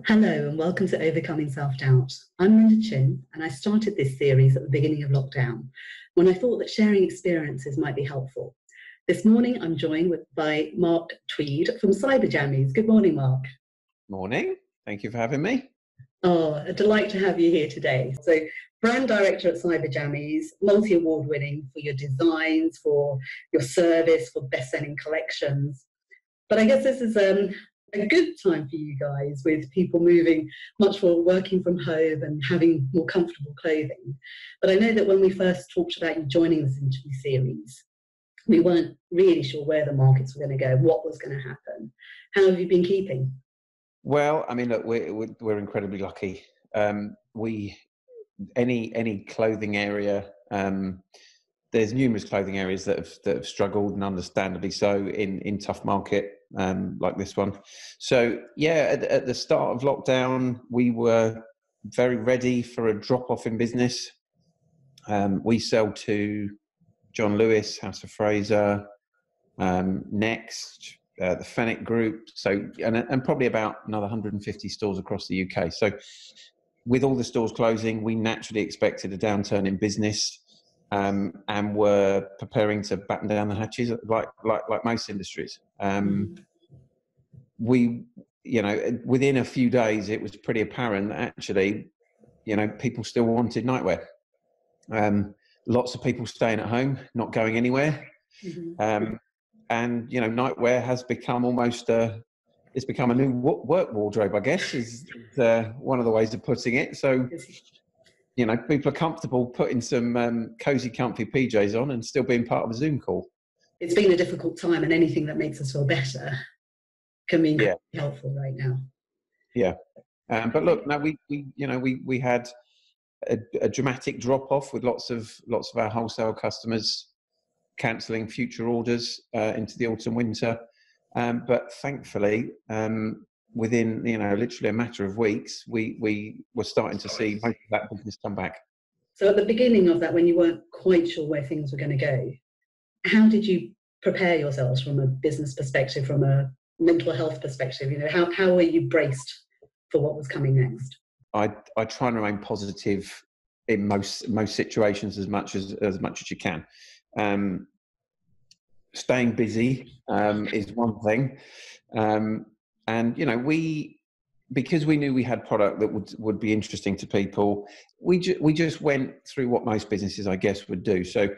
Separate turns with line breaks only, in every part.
Hello and welcome to Overcoming Self Doubt. I'm Linda Cheung and I started this series at the beginning of lockdown when I thought that sharing experiences might be helpful. This morning I'm joined with, by Mark Tweed from Cyberjammies. Good morning, Mark.
Morning. Thank you for having me.
Oh, a delight to have you here today. So, brand director at Cyberjammies, multi award winning for your designs, for your service, for best selling collections. But I guess this is um, a good time for you guys with people moving much more working from home and having more comfortable clothing. But I know that when we first talked about you joining this interview series, we weren't really sure where the markets were going to go, what was going to happen. How have you been keeping?
Well, I mean, look, we're we're incredibly lucky. Um, we any any clothing area. Um, there's numerous clothing areas that have that have struggled, and understandably so, in in tough market um, like this one. So yeah, at, at, the start of lockdown, we were very ready for a drop off in business. Um, we sell to John Lewis, House of Fraser, um, Next, uh, the Fenwick Group, so and, and probably about another 150 stores across the UK. So with all the stores closing, we naturally expected a downturn in business. Um, and were preparing to batten down the hatches like like like most industries. Um, we, you know, within a few days, it was pretty apparent that actually, you know, people still wanted nightwear. Um, lots of people staying at home, not going anywhere. Mm-hmm. Um, and you know, nightwear has become almost a, it's become a new work wardrobe, I guess, is uh, one of the ways of putting it. So, you know, people are comfortable putting some um, cozy, comfy PJs on and still being part of a Zoom call
it's been a difficult time, and anything that makes us feel better can be yeah. helpful right now.
Yeah, um, but look, now we, we you know we we had a, a dramatic drop off with lots of lots of our wholesale customers cancelling future orders uh, into the autumn winter. Um, but thankfully, um, within you know literally a matter of weeks, we we were starting to see most of that business come back.
So at the beginning of that, when you weren't quite sure where things were going to go, how did you prepare yourselves from a business perspective, from a mental health perspective? You know, how, how were you braced for what was coming next?
I, I try and remain positive in most most situations as much as as much as you can. Um, staying busy um, is one thing, um, and you know we because we knew we had product that would would be interesting to people. We ju- we just went through what most businesses, I guess, would do. So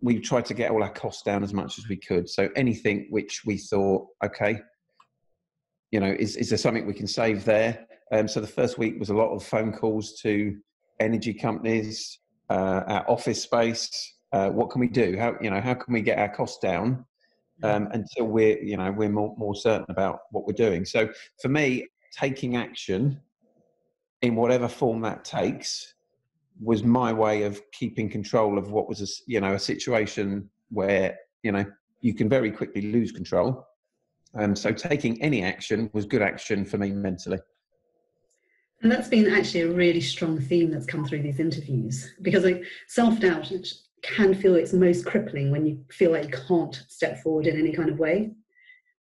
we tried to get all our costs down as much as we could. So anything which we thought, okay, you know, is, is there something we can save there? Um, so the first week was a lot of phone calls to energy companies, uh, our office space. Uh, what can we do? How you know how can we get our costs down um, until we're you know we're more, more certain about what we're doing? So for me, taking action in whatever form that takes was my way of keeping control of what was a you know a situation where you know you can very quickly lose control. Um, so taking any action was good action for me mentally.
And that's been actually a really strong theme that's come through these interviews because like, self doubt can feel it's most crippling when you feel like you can't step forward in any kind of way,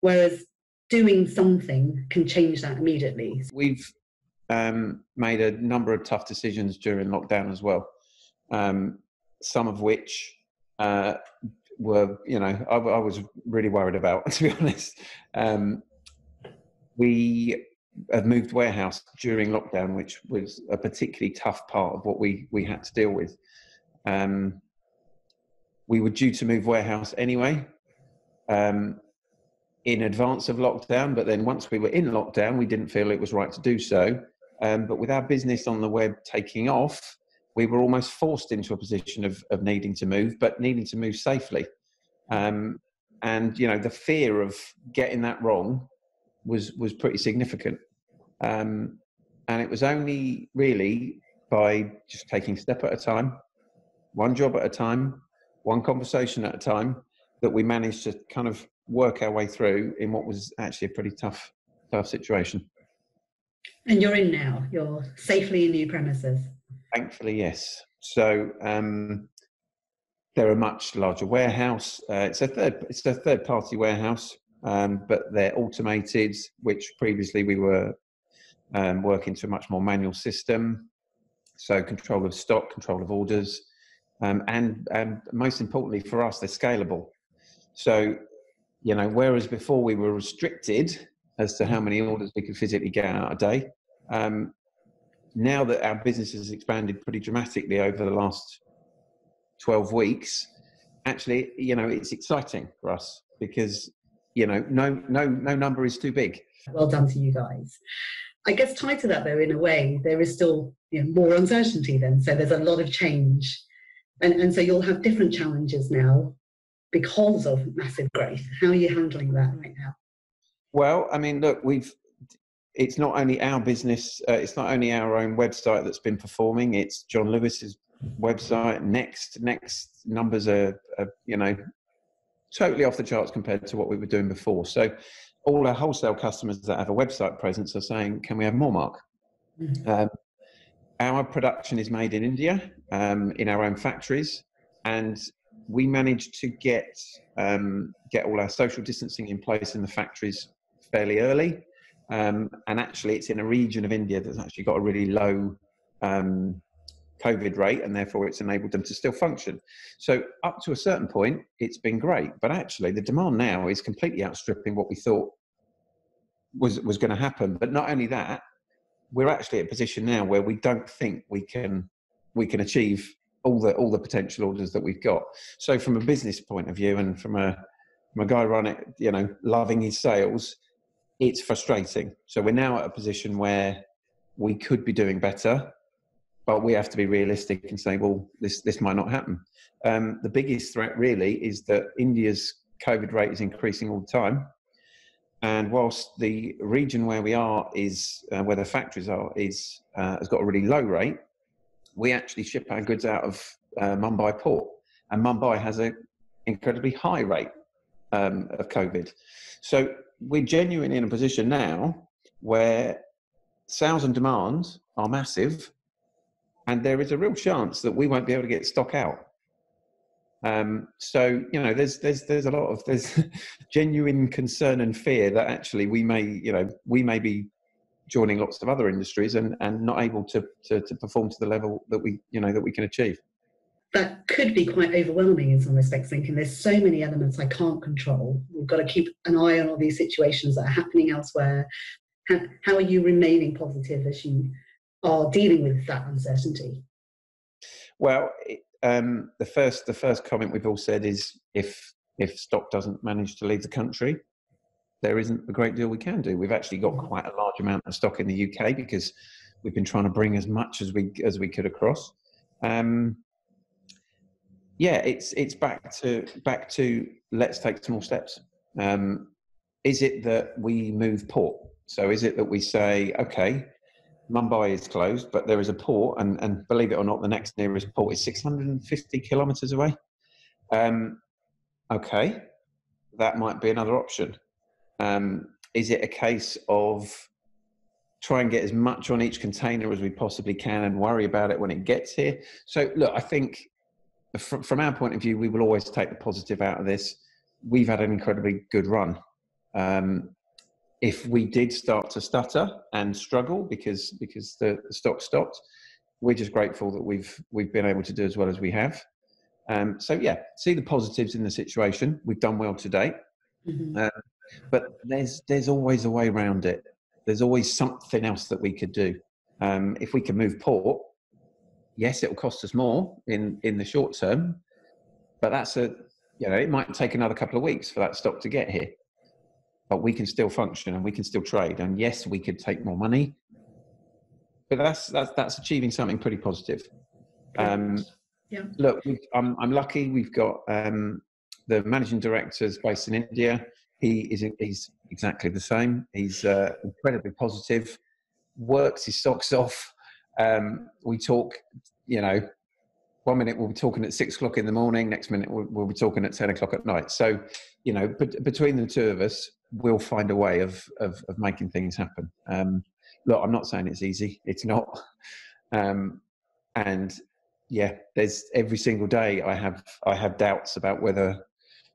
whereas doing something can change that immediately.
We've um, made a number of tough decisions during lockdown as well. Um, some of which uh, were, you know, I, I, was really worried about, to be honest. Um, we have moved warehouse during lockdown, which was a particularly tough part of what we we had to deal with. Um, we were due to move warehouse anyway. Um, in advance of lockdown, but then once we were in lockdown, we didn't feel it was right to do so. Um, but with our business on the web taking off, we were almost forced into a position of, of needing to move, but needing to move safely. Um, and you know, the fear of getting that wrong was was pretty significant. Um, and it was only really by just taking step at a time, one job at a time, one conversation at a time, that we managed to kind of work our way through in what was actually a pretty tough tough situation.
And you're in now. You're safely in new premises.
Thankfully, yes. So um, they're a much larger warehouse. Uh, it's a third. It's a third party warehouse, um, but they're automated, which previously we were um, work into a much more manual system. So control of stock, control of orders, um, and, and most importantly for us, they're scalable. So, you know, whereas before we were restricted as to how many orders we could physically get out a day, um, now that our business has expanded pretty dramatically over the last 12 weeks, actually, you know, it's exciting for us because, you know, no, no, no number is too big.
Well done to you guys. I guess tied to that though, in a way, there is still you know, more uncertainty then. So there's a lot of change. And, and so you'll have different challenges now because of massive growth. How are you handling that right now?
Well, I mean, look, we've it's not only our business, uh, it's not only our own website that's been performing. It's John Lewis's website. Next, next numbers are, are, you know totally off the charts compared to what we were doing before. So, all our wholesale customers that have a website presence are saying, "Can we have more, Mark?" Mm-hmm. Um, our production is made in India, um, in our own factories, and we managed to get um, get all our social distancing in place in the factories fairly early. Um, and actually, it's in a region of India that's actually got a really low um, COVID rate, and therefore it's enabled them to still function. So, up to a certain point, it's been great. But actually, the demand now is completely outstripping what we thought was was going to happen. But not only that, we're actually at a position now where we don't think we can we can achieve all the all the potential orders that we've got. So, from a business point of view, and from a from a guy running, you know, loving his sales it's frustrating. So we're now at a position where we could be doing better, but we have to be realistic and say, well, this this might not happen. Um, the biggest threat really is that India's COVID rate is increasing all the time, and whilst the region where we are is uh, where the factories are is uh, has got a really low rate, we actually ship our goods out of uh, Mumbai port, and Mumbai has an incredibly high rate um, of COVID. So we're genuinely in a position now where sales and demand are massive, and there is a real chance that we won't be able to get stock out. Um, so you know, there's there's there's a lot of there's genuine concern and fear that actually we may you know we may be joining lots of other industries and and not able to to, to perform to the level that we you know that we can achieve
that could be quite overwhelming in some respects, thinking there's so many elements I can't control. We've got to keep an eye on all these situations that are happening elsewhere. How, how are you remaining positive as you are dealing with that uncertainty?
Well, um, the first the first comment we've all said is if if stock doesn't manage to leave the country, there isn't a great deal we can do. We've actually got quite a large amount of stock in the UK because we've been trying to bring as much as we as we could across. Um, yeah, it's it's back to back to let's take small steps. Um, is it that we move port? So is it that we say, okay, Mumbai is closed, but there is a port, and, and believe it or not, the next nearest port is 650 kilometers away. Um, okay, that might be another option. Um, is it a case of try and get as much on each container as we possibly can and worry about it when it gets here? So, look, I think from, from our point of view, we will always take the positive out of this. We've had an incredibly good run. Um, if we did start to stutter and struggle because because the, the, stock stopped, we're just grateful that we've we've been able to do as well as we have. Um, so yeah, see the positives in the situation. We've done well today, mm-hmm. um, but there's there's always a way around it. There's always something else that we could do. Um, if we can move port, yes, it will cost us more in in the short term, but that's a you know it might take another couple of weeks for that stock to get here, but we can still function and we can still trade. And yes, we could take more money, but that's that's that's achieving something pretty positive. Um, yeah. Look, I'm I'm lucky. We've got um, the managing director's based in India. He is he's exactly the same. He's uh, incredibly positive, works his socks off um, we talk, you know, one minute we'll be talking at six o'clock in the morning, next minute we'll, we'll be talking at 10 o'clock at night. So, you know, but between the two of us, we'll find a way of, of, of making things happen. Um, look, I'm not saying it's easy, it's not. Um, and yeah, there's every single day I have, I have doubts about whether,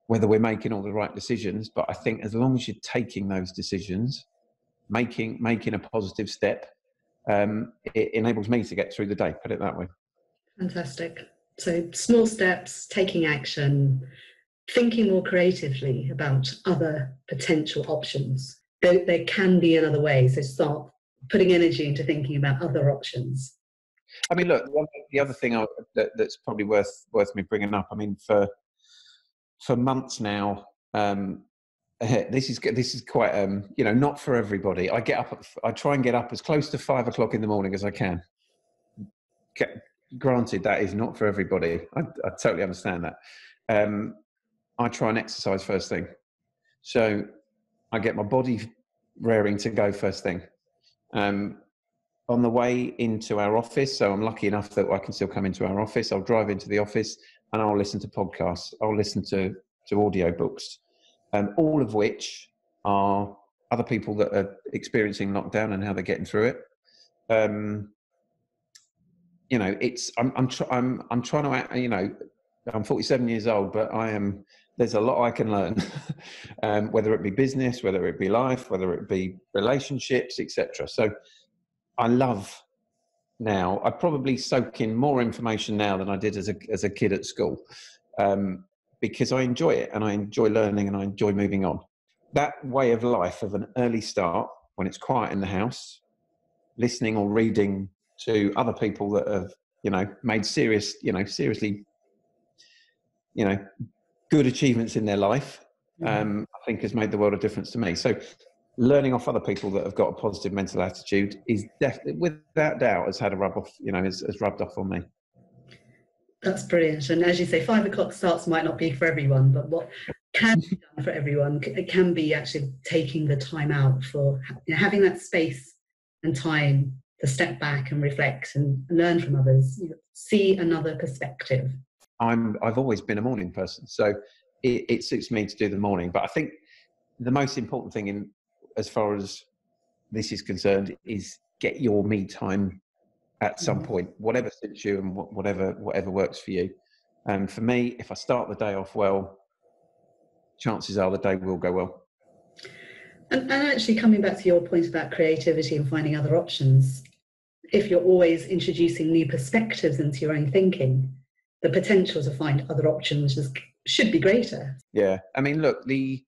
whether we're making all the right decisions. But I think as long as you're taking those decisions, making making a positive step, um, it enables me to get through the day. Put it that way.
Fantastic. So small steps, taking action, thinking more creatively about other potential options. There, there can be another way. So start putting energy into thinking about other options.
I mean, look, the other thing I, that, that's probably worth worth me bringing up. I mean, for for months now, um, this is this is quite um, you know not for everybody. I get up, I try and get up as close to five o'clock in the morning as I can. Granted, that is not for everybody. I, I totally understand that. Um, I try and exercise first thing, so I get my body raring to go first thing. Um, on the way into our office, so I'm lucky enough that I can still come into our office. I'll drive into the office and I'll listen to podcasts. I'll listen to to audio books um, all of which are other people that are experiencing lockdown and how they're getting through it. Um, you know, it's I'm I'm tr- I'm I'm trying to you know I'm 47 years old, but I am there's a lot I can learn, um, whether it be business, whether it be life, whether it be relationships, etc. So I love now. I probably soak in more information now than I did as a as a kid at school. Um, because I enjoy it and I enjoy learning and I enjoy moving on. That way of life of an early start when it's quiet in the house, listening or reading to other people that have, you know, made serious, you know, seriously, you know, good achievements in their life, mm-hmm. um, I think has made the world a difference to me. So learning off other people that have got a positive mental attitude is definitely, without doubt, has had a rub off, you know, has, has rubbed off on me.
That's brilliant. And as you say, five o'clock starts might not be for everyone, but what can be done for everyone, it can be actually taking the time out for you know, having that space and time to step back and reflect and learn from others, you know, see another perspective.
I'm, I've always been a morning person, so it, it suits me to do the morning. But I think the most important thing in as far as this is concerned is get your me time at some mm-hmm. point, whatever suits you and whatever whatever works for you. And for me, if I start the day off well, chances are the day will go well.
And, and actually, coming back to your point about creativity and finding other options, if you're always introducing new perspectives into your own thinking, the potential to find other options is, should be greater.
Yeah, I mean, look, the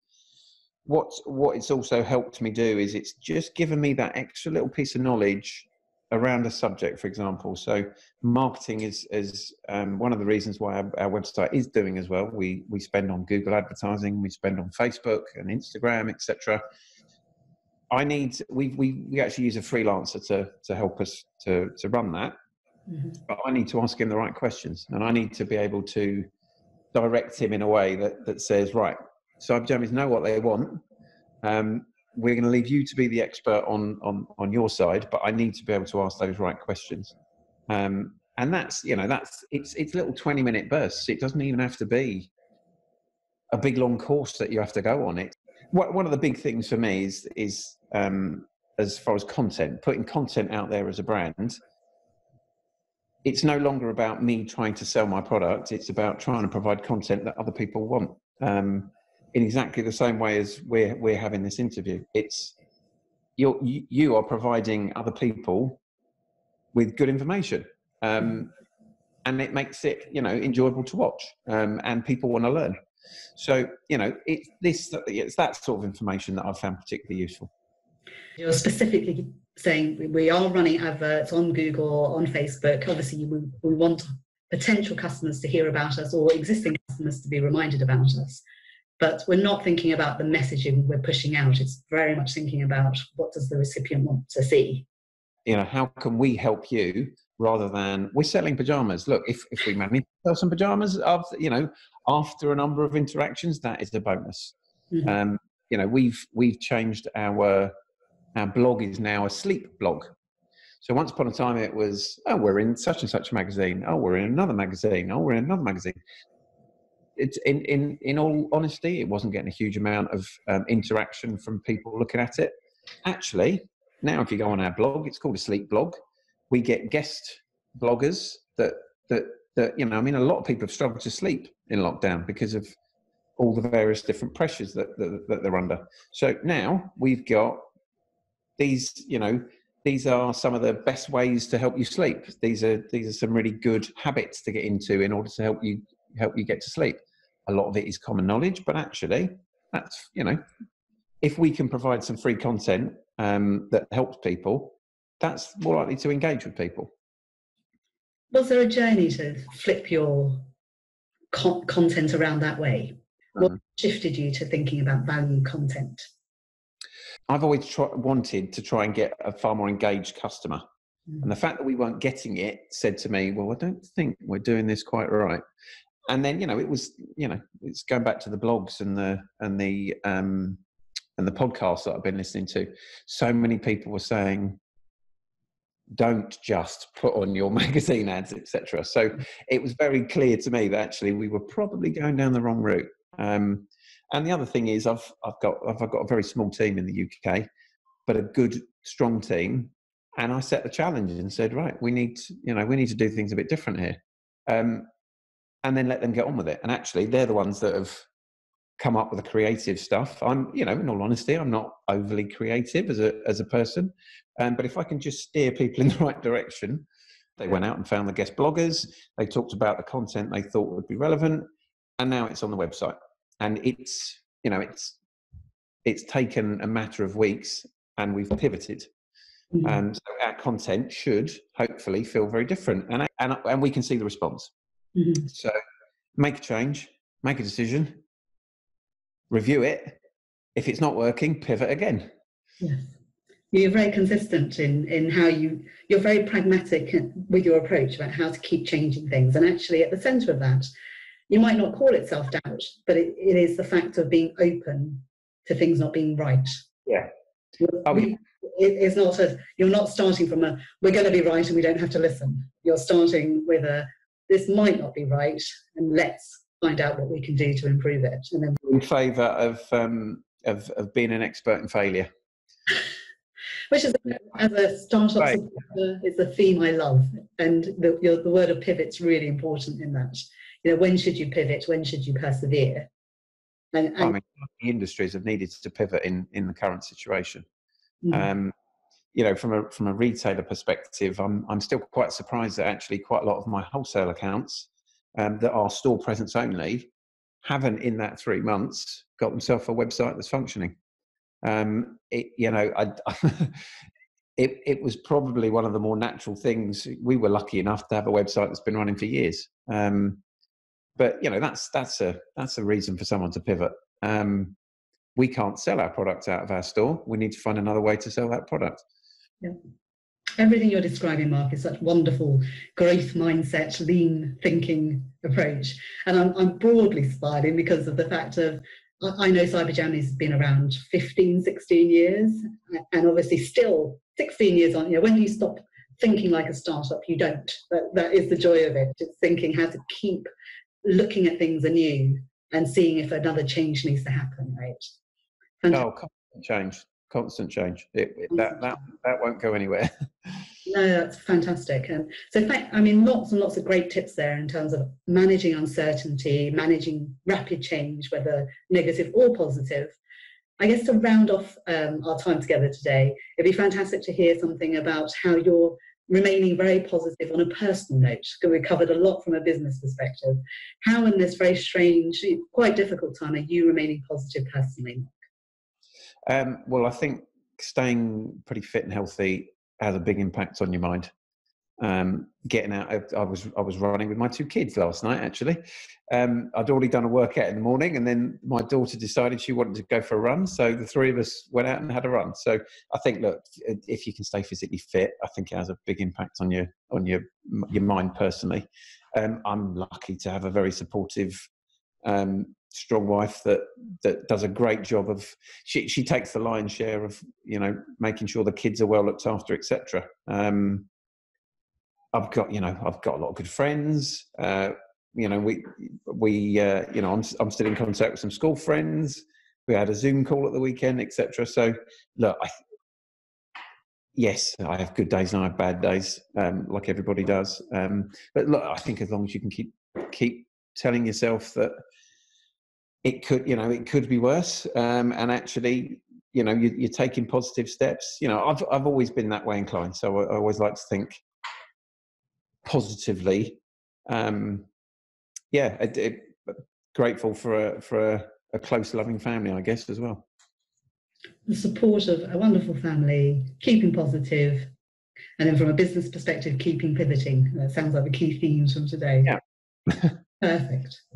what what it's also helped me do is it's just given me that extra little piece of knowledge around a subject, for example. So marketing is is um, one of the reasons why our, our, website is doing as well. We we spend on Google advertising, we spend on Facebook and Instagram, etc. I need we we we actually use a freelancer to to help us to to run that. Mm-hmm. But I need to ask him the right questions, and I need to be able to direct him in a way that that says right. So Jammies know what they want. Um, we're going to leave you to be the expert on on on your side, but I need to be able to ask those right questions. Um, and that's you know that's it's it's little twenty minute bursts. It doesn't even have to be a big long course that you have to go on. It one of the big things for me is is um, as far as content, putting content out there as a brand. It's no longer about me trying to sell my product. It's about trying to provide content that other people want. Um, in exactly the same way as we're we're having this interview. It's you you are providing other people with good information, um, and it makes it you know enjoyable to watch, um, and people want to learn. So you know it's this it's that sort of information that I've found particularly useful.
You're specifically saying we are running adverts on Google, on Facebook. Obviously, we, we want potential customers to hear about us or existing customers to be reminded about us. But we're not thinking about the messaging we're pushing out. It's very much thinking about what does the recipient want to see.
You know how can we help you rather than we're selling pajamas. Look if, if we manage to sell some pajamas after you know after a number of interactions that is a bonus. Mm-hmm. um, you know we've we've changed our our blog is now a sleep blog so once upon a time it was oh we're in such and such magazine oh we're in another magazine oh we're in another magazine it's in, in in all honesty, it wasn't getting a huge amount of um, interaction from people looking at it. Actually, now if you go on our blog, it's called a sleep blog. We get guest bloggers that that that you know. I mean, a lot of people have struggled to sleep in lockdown because of all the various different pressures that, that, that they're under. So now we've got these, you know, these are some of the best ways to help you sleep. These are these are some really good habits to get into in order to help you help you get to sleep. A lot of it is common knowledge, but actually, that's you know, if we can provide some free content um, that helps people, that's more likely to engage with people.
Was there a journey to flip your co- content around that way? What mm. shifted you to thinking about value content?
I've always try, wanted to try and get a far more engaged customer. Mm. And the fact that we weren't getting it said to me, well, I don't think we're doing this quite right. And then, you know, it was, you know, it's going back to the blogs and the, and the, um, and the podcasts that I've been listening to. So many people were saying, don't just put on your magazine ads, etc. So it was very clear to me that actually we were probably going down the wrong route. Um, and the other thing is, I've I've got I've got a very small team in the UK, but a good strong team. And I set the challenge and said, right, we need to, you know we need to do things a bit different here, um, and then let them get on with it. And actually, they're the ones that have come up with the creative stuff. I'm, you know, in all honesty, I'm not overly creative as a as a person, um, but if I can just steer people in the right direction, they went out and found the guest bloggers. They talked about the content they thought would be relevant, and now it's on the website. And it's, you know, it's it's taken a matter of weeks, and we've pivoted. Mm-hmm. And so our content should hopefully feel very different, and and and we can see the response. Mm-hmm. So make a change, make a decision, review it. If it's not working, pivot again.
Yes. You're very consistent in, in how you, you're very pragmatic with your approach about how to keep changing things. And actually, at the centre of that, you might not call it self doubt, but it, it is the fact of being open to things not being right.
Yeah.
We, it's not a, you're not starting from a, we're going to be right and we don't have to listen. You're starting with a, this might not be right and let's find out what we can do to improve it. And then
in favour of, um, of of being an expert in failure.
Which is, as a startup right. is a theme I love, and the the word of pivot's really important in that. You know, when should you pivot? When should you persevere?
And, and I mean, industries have needed to pivot in in the current situation. Mm-hmm. Um, you know, from a from a retailer perspective, I'm I'm still quite surprised that actually quite a lot of my wholesale accounts um, that are store presence only haven't in that three months got themselves a website that's functioning. Um, it, you know, I, it, it was probably one of the more natural things. We were lucky enough to have a website that's been running for years. Um, but you know, that's that's a that's a reason for someone to pivot. Um, we can't sell our products out of our store. We need to find another way to sell that product.
Yeah everything you're describing, Mark, is such wonderful growth mindset, lean thinking approach. And I'm, I'm broadly smiling because of the fact of I know Cyber has been around 15, 16 years, and obviously still 16 years on. You know, when you stop thinking like a startup, you don't. That, that is the joy of it. It's thinking how to keep looking at things anew and seeing if another change needs to happen, right?
No, constant change, constant change. It, it, that, that, that won't go anywhere.
No, that's fantastic. And so, I mean, lots and lots of great tips there in terms of managing uncertainty, managing rapid change, whether negative or positive. I guess to round off um, our time together today, it'd be fantastic to hear something about how you're remaining very positive on a personal note, because we covered a lot from a business perspective. How, in this very strange, quite difficult time, are you remaining positive personally?
Um, well, I think staying pretty fit and healthy has a big impact on your mind. Um, getting out, I, I, was I was running with my two kids last night. Actually, um, I'd already done a workout in the morning, and then my daughter decided she wanted to go for a run. So the three of us went out and had a run. So I think, look, if you can stay physically fit, I think it has a big impact on your on your your mind personally. Um, I'm lucky to have a very supportive um, strong wife that that does a great job of she she takes the lion's share of you know making sure the kids are well looked after etc um i've got you know i've got a lot of good friends uh you know we we uh you know i'm i'm still in contact with some school friends. We had a zoom call at the weekend etc so look i yes i have good days and i have bad days um like everybody does. Um but look i think as long as you can keep keep telling yourself that it could you know it could be worse um, and actually you know you, are taking positive steps. You know, I've I've always been that way inclined, so I, I always like to think positively. Um, yeah, it, it, grateful for a for a, a close, loving family, I guess, as well.
The support of a wonderful family, keeping positive, and then from a business perspective, keeping pivoting. That sounds like the key themes from today.
Yeah.
Perfect.